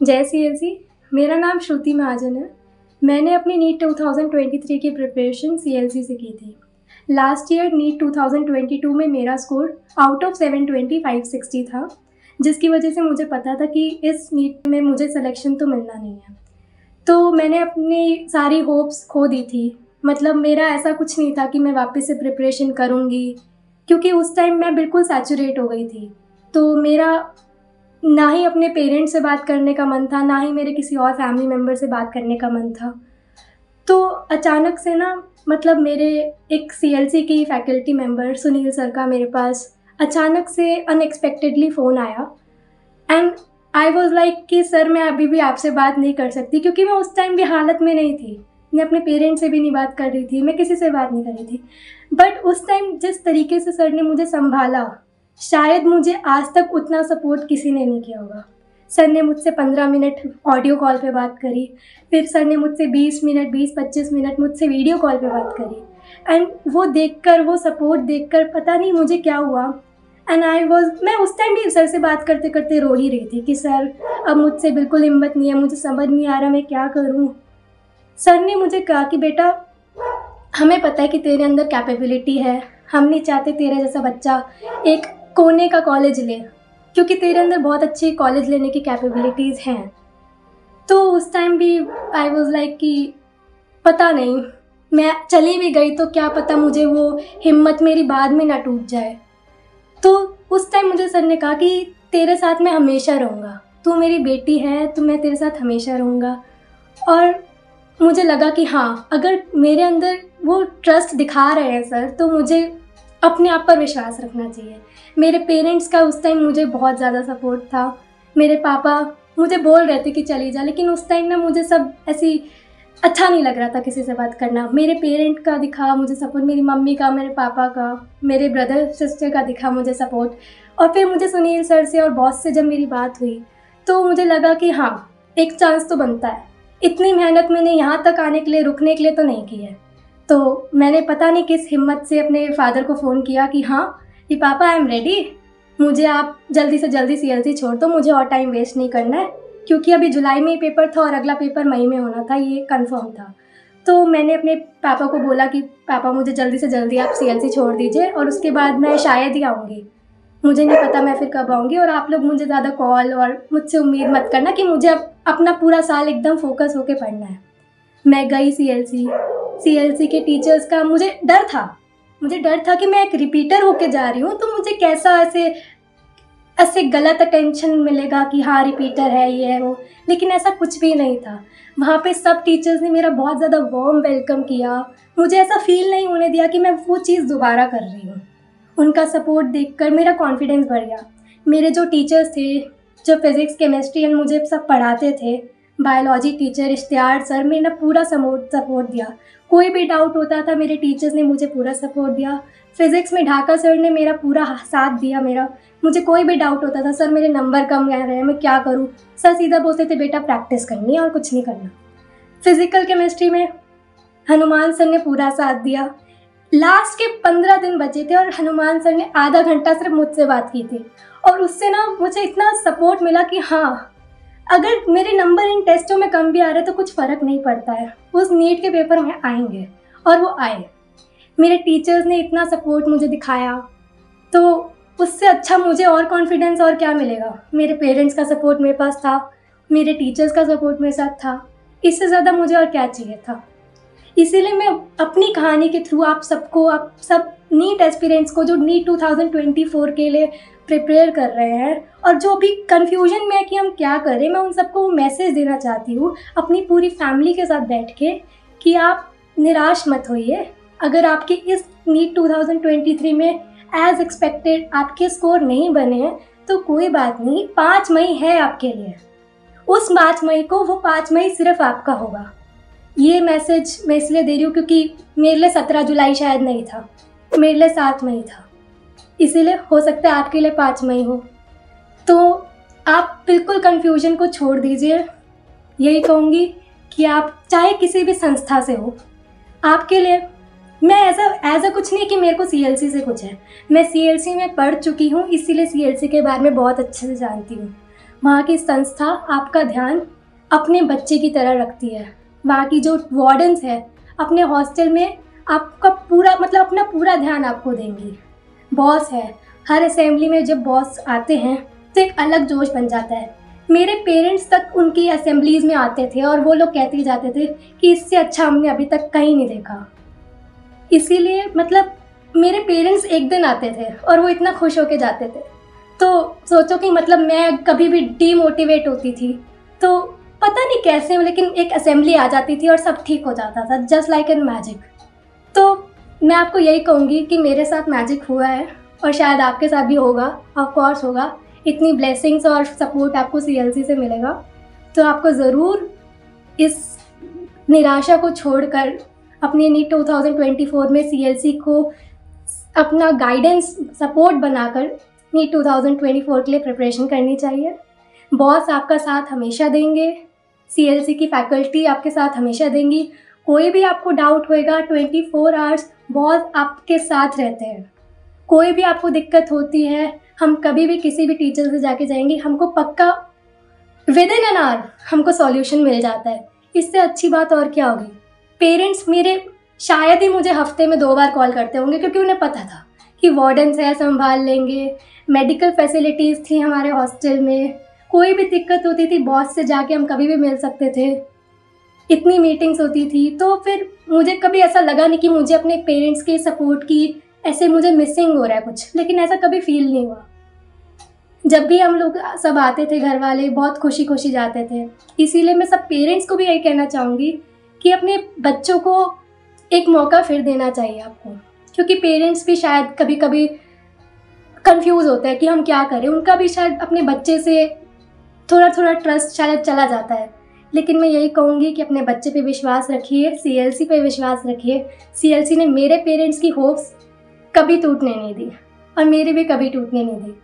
जय C L C. मेरा नाम श्रुति महाजन है। मैंने अपनी नीट 2023 की प्रिपरेशन सी एल सी से की थी। लास्ट ईयर नीट 2022 में मेरा स्कोर आउट ऑफ़ 720 560 था, जिसकी वजह से मुझे पता था कि इस नीट में मुझे सिलेक्शन तो मिलना नहीं है। तो मैंने अपनी सारी होप्स खो दी थी। मतलब मेरा ऐसा कुछ नहीं था कि मैं वापस से प्रिपरेशन करूँगी, क्योंकि उस टाइम मैं बिल्कुल सैचुरेट हो गई थी। तो मेरा ना ही अपने पेरेंट्स से बात करने का मन था, ना ही मेरे किसी और फैमिली मेंबर से बात करने का मन था। तो अचानक से ना मतलब मेरे एक सी एल सी की फैकल्टी मेंबर सुनील सर का मेरे पास अचानक से अनएक्सपेक्टेडली फ़ोन आया। एंड आई वॉज़ लाइक कि सर मैं अभी भी आपसे बात नहीं कर सकती क्योंकि मैं उस टाइम भी हालत में नहीं थी। मैं अपने पेरेंट्स से भी नहीं बात कर रही थी, मैं किसी से बात नहीं कर रही थी। बट उस टाइम जिस तरीके से सर ने मुझे संभाला शायद मुझे आज तक उतना सपोर्ट किसी ने नहीं किया होगा। सर ने मुझसे पंद्रह मिनट ऑडियो कॉल पे बात करी, फिर सर ने मुझसे बीस मिनट, बीस, पच्चीस मिनट मुझसे वीडियो कॉल पे बात करी। एंड वो देखकर, वो सपोर्ट देखकर पता नहीं मुझे क्या हुआ। एंड आई वॉज़ मैं उस टाइम भी सर से बात करते करते रो ही रही थी कि सर, अब मुझसे बिल्कुल हिम्मत नहीं है, मुझे समझ नहीं आ रहा मैं क्या करूँ। सर ने मुझे कहा कि बेटा, हमें पता है कि तेरे अंदर कैपेबिलिटी है। हम नहीं चाहते तेरे जैसा बच्चा एक कोने का कॉलेज ले, क्योंकि तेरे अंदर बहुत अच्छी कॉलेज लेने की कैपेबिलिटीज़ हैं। तो उस टाइम भी आई वॉज़ लाइक कि पता नहीं, मैं चली भी गई तो क्या पता मुझे वो हिम्मत मेरी बाद में ना टूट जाए। तो उस टाइम मुझे सर ने कहा कि तेरे साथ मैं हमेशा रहूँगा। तू मेरी बेटी है तो मैं तेरे साथ हमेशा रहूँगा। और मुझे लगा कि हाँ अगर मेरे अंदर वो ट्रस्ट दिखा रहे हैं सर तो मुझे अपने आप पर विश्वास रखना चाहिए। मेरे पेरेंट्स का उस टाइम मुझे बहुत ज़्यादा सपोर्ट था। मेरे पापा मुझे बोल रहे थे कि चली जा, लेकिन उस टाइम ना मुझे सब ऐसी अच्छा नहीं लग रहा था किसी से बात करना। मेरे पेरेंट का दिखा मुझे सपोर्ट मेरी मम्मी का, मेरे पापा का, मेरे ब्रदर सिस्टर का दिखा मुझे सपोर्ट और फिर मुझे सुनील सर से और बॉस से जब मेरी बात हुई तो मुझे लगा कि हाँ एक चांस तो बनता है। इतनी मेहनत मैंने यहाँ तक आने के लिए, रुकने के लिए तो नहीं की है। तो मैंने पता नहीं किस हिम्मत से अपने फादर को फ़ोन किया कि हाँ कि पापा आई एम रेडी मुझे आप जल्दी से जल्दी सीएलसी छोड़ दो, मुझे और टाइम वेस्ट नहीं करना है, क्योंकि अभी जुलाई में ही पेपर था और अगला पेपर मई में होना था, ये कंफर्म था। तो मैंने अपने पापा को बोला कि, पापा, मुझे जल्दी से जल्दी आप सीएलसी छोड़ दीजिए और उसके बाद मैं शायद ही आऊँगी। मुझे नहीं पता मैं फिर कब आऊँगी और आप लोग मुझे ज़्यादा कॉल और मुझसे उम्मीद मत करना कि मुझे अपना पूरा साल एकदम फोकस होके पढ़ना है। मैं गई C L C C L C के टीचर्स का मुझे डर था। मुझे डर था कि मैं एक रिपीटर होके जा रही हूँ तो मुझे कैसा ऐसे ऐसे गलत अटेंशन मिलेगा कि हाँ रिपीटर है, ये है वो। लेकिन ऐसा कुछ भी नहीं था। वहाँ पे सब टीचर्स ने मेरा बहुत ज़्यादा वार्म वेलकम किया। मुझे ऐसा फील नहीं होने दिया कि मैं वो चीज़ दोबारा कर रही हूँ। उनका सपोर्ट देखकर मेरा कॉन्फिडेंस बढ़ गया। मेरे जो टीचर्स थे, जो फिज़िक्स केमिस्ट्री एंड मुझे सब पढ़ाते थे बायोलॉजी टीचर इश्तियार सर, मेरा पूरा सपोर्ट सपोर्ट दिया। कोई भी डाउट होता था, मेरे टीचर्स ने मुझे पूरा सपोर्ट दिया। फिज़िक्स में ढाका सर ने मेरा पूरा साथ दिया मेरा। मुझे कोई भी डाउट होता था सर मेरे नंबर कम रह रहे हैं, मैं क्या करूँ? सर सीधा बोलते थे, बेटा प्रैक्टिस करनी है और कुछ नहीं करना। फ़िज़िकल केमिस्ट्री में हनुमान सर ने पूरा साथ दिया। लास्ट के पंद्रह दिन बचे थे और हनुमान सर ने आधा घंटा सिर्फ़ मुझसे बात की थी। और उससे ना मुझे इतना सपोर्ट मिला कि हाँ अगर मेरे नंबर इन टेस्टों में कम भी आ रहे तो कुछ फ़र्क नहीं पड़ता है। उस नीट के पेपर में आएँगे, और वो आए। मेरे टीचर्स ने इतना सपोर्ट मुझे दिखाया तो उससे अच्छा मुझे और कॉन्फिडेंस और क्या मिलेगा? मेरे पेरेंट्स का सपोर्ट मेरे पास था, मेरे टीचर्स का सपोर्ट मेरे साथ था। इससे ज़्यादा मुझे और क्या चाहिए था? इसीलिए मैं अपनी कहानी के थ्रू आप सबको, आप सब नीट एक्सपीरियंस को, जो नीट 2024 के लिए प्रिपेयर कर रहे हैं और जो अभी कन्फ्यूज़न में है कि हम क्या करें मैं उन सबको वो मैसेज देना चाहती हूँ, अपनी पूरी फैमिली के साथ बैठ के कि आप निराश मत होइए। अगर आपके इस नीट 2023 में एज एक्सपेक्टेड आपके स्कोर नहीं बने हैं तो कोई बात नहीं, पाँच मई है आपके लिए। उस पाँच मई को वो पाँच मई सिर्फ़ आपका होगा। ये मैसेज मैं इसलिए दे रही हूँ क्योंकि मेरे लिए सत्रह जुलाई शायद नहीं था, मेरे लिए सात मई था। इसीलिए हो सकता है आपके लिए पाँच मई हो। तो आप बिल्कुल कन्फ्यूज़न को छोड़ दीजिए। यही कहूँगी कि आप चाहे किसी भी संस्था से हो, आपके लिए मैं ऐसा ऐसा कुछ नहीं कि मेरे को सीएलसी से कुछ है। मैं सीएलसी में पढ़ चुकी हूँ, इसीलिए सीएलसी के बारे में बहुत अच्छे से जानती हूँ। वहाँ की संस्था आपका ध्यान अपने बच्चे की तरह रखती है। वहाँ की जो वार्डन्स है, अपने हॉस्टल में आपका पूरा मतलब अपना पूरा ध्यान आपको देंगी। बॉस है। हर असेंबली में जब बॉस आते हैं तो एक अलग जोश बन जाता है। मेरे पेरेंट्स तक उनकी असेंबलीज में आते थे और वो लोग कहते जाते थे कि इससे अच्छा हमने अभी तक कहीं नहीं देखा। इसीलिए मतलब मेरे पेरेंट्स एक दिन आते थे और वो इतना खुश होके जाते थे। तो सोचो कि मतलब मैं कभी भी डीमोटिवेट होती थी। तो पता नहीं कैसे, लेकिन एक असेंबली आ जाती थी और सब ठीक हो जाता था जस्ट लाइक एन मैजिक तो मैं आपको यही कहूँगी कि मेरे साथ मैजिक हुआ है और शायद आपके साथ भी होगा ऑफकोर्स होगा। इतनी ब्लेसिंग्स और सपोर्ट आपको सीएलसी से मिलेगा। तो आपको ज़रूर इस निराशा को छोड़कर अपनी नीट 2024 में सीएलसी को अपना गाइडेंस सपोर्ट बनाकर नीट 2024 के लिए प्रिपरेशन करनी चाहिए। बॉस आपका साथ हमेशा देंगे। सीएलसी की फैकल्टी आपके साथ हमेशा देंगी। कोई भी आपको डाउट होएगा 24 फोर आवर्स बॉस आपके साथ रहते हैं। कोई भी आपको दिक्कत होती है, हम कभी भी किसी भी टीचर से जाके जाएँगे, हमको पक्का विद इन एन आवर हमको सॉल्यूशन मिल जाता है। इससे अच्छी बात और क्या होगी? पेरेंट्स मेरे शायद ही मुझे हफ़्ते में दो बार कॉल करते होंगे, क्योंकि उन्हें पता था कि वार्डन्स है, संभाल लेंगे मेडिकल फैसिलिटीज़ थी हमारे हॉस्टल में। कोई भी दिक्कत होती थी बॉस से जाके हम कभी भी मिल सकते थे। इतनी मीटिंग्स होती थी तो फिर मुझे कभी ऐसा लगा नहीं कि मुझे अपने पेरेंट्स के सपोर्ट की ऐसे मुझे मिसिंग हो रहा है कुछ, लेकिन ऐसा कभी फील नहीं हुआ। जब भी हम लोग सब आते थे घर वाले, बहुत खुशी खुशी जाते थे। इसीलिए मैं सब पेरेंट्स को भी यही कहना चाहूँगी कि अपने बच्चों को एक मौका फिर देना चाहिए आपको, क्योंकि पेरेंट्स भी शायद कभी कभी कंफ्यूज होते हैं कि हम क्या करें। उनका भी शायद अपने बच्चे से थोड़ा थोड़ा ट्रस्ट शायद चला जाता है। लेकिन मैं यही कहूँगी कि अपने बच्चे पे विश्वास रखिए सी पे विश्वास रखिए। सीएलसी ने मेरे पेरेंट्स की होप्स कभी टूटने नहीं दी और मेरे भी कभी टूटने नहीं दी।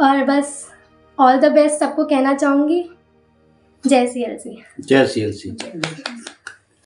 और बस ऑल द बेस्ट सबको कहना चाहूँगी। जय सी एल सी जय सी एल सी